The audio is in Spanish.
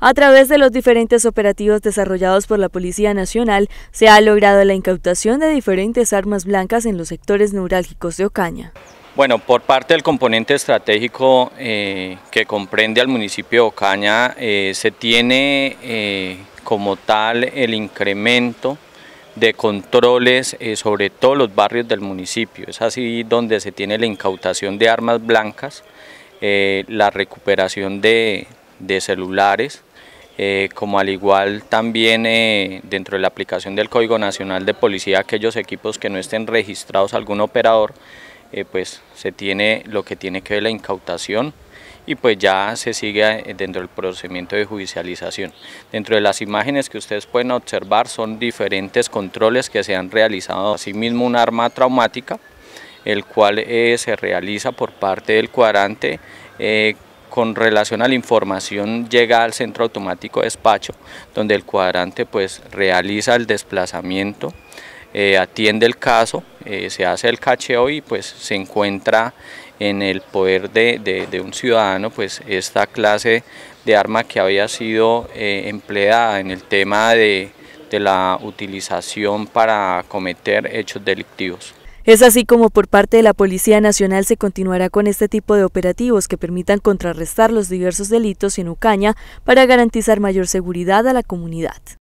A través de los diferentes operativos desarrollados por la Policía Nacional, se ha logrado la incautación de diferentes armas blancas en los sectores neurálgicos de Ocaña. Bueno, por parte del componente estratégico eh, que comprende al municipio de Ocaña, eh, se tiene eh, como tal el incremento de controles sobre todos los barrios del municipio. Es así donde se tiene la incautación de armas blancas, la recuperación de, de celulares, eh, como al igual también eh, dentro de la aplicación del Código Nacional de Policía, aquellos equipos que no estén registrados a algún operador, eh, pues se tiene lo que tiene que ver la incautación y pues ya se sigue dentro del procedimiento de judicialización. Dentro de las imágenes que ustedes pueden observar son diferentes controles que se han realizado, asimismo un arma traumática, el cual se realiza por parte del cuadrante con relación a la información llega al centro automático de despacho, donde el cuadrante pues realiza el desplazamiento, eh, atiende el caso, eh, se hace el cacheo y pues se encuentra en el poder de, un ciudadano pues esta clase de arma que había sido eh, empleada en el tema de la utilización para cometer hechos delictivos. Es así como por parte de la Policía Nacional se continuará con este tipo de operativos que permitan contrarrestar los diversos delitos en Ucaña para garantizar mayor seguridad a la comunidad.